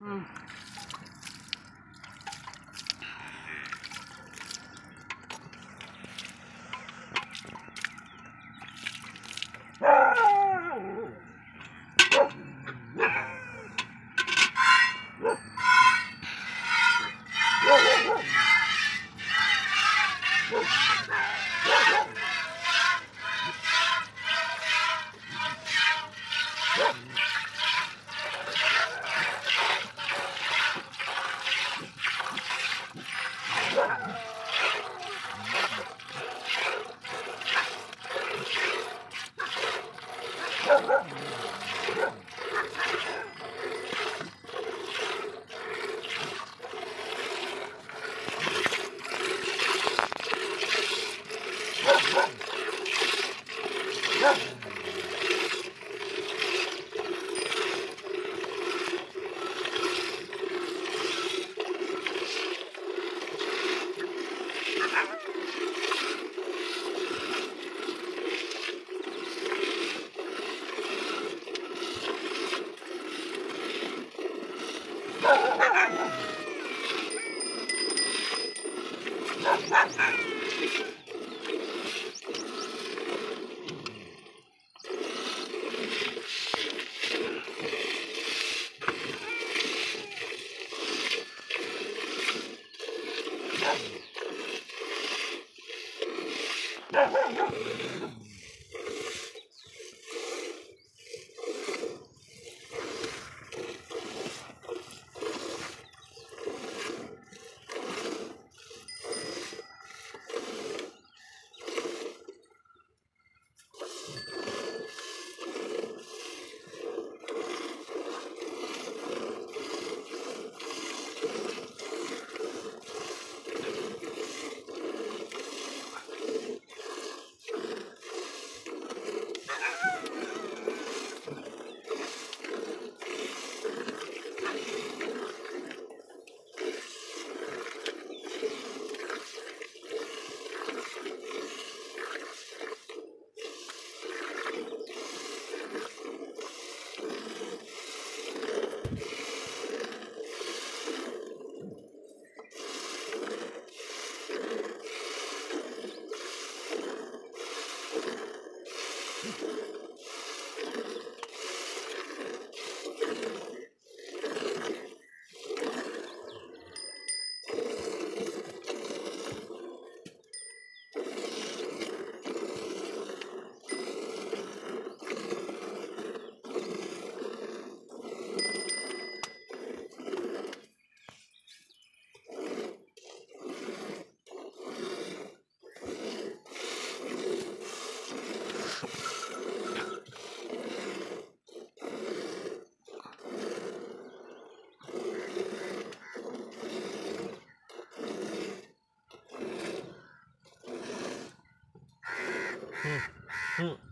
うん。Yeah. Oh, Ha ha ha! Hmm.